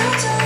you